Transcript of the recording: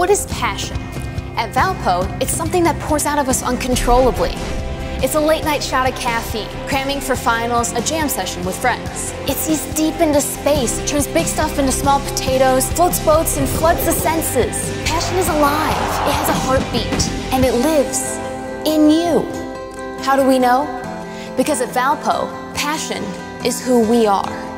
What is passion? At Valpo, it's something that pours out of us uncontrollably. It's a late night shot of caffeine, cramming for finals, a jam session with friends. It sees deep into space, turns big stuff into small potatoes, floats boats, and floods the senses. Passion is alive, it has a heartbeat, and it lives in you. How do we know? Because at Valpo, passion is who we are.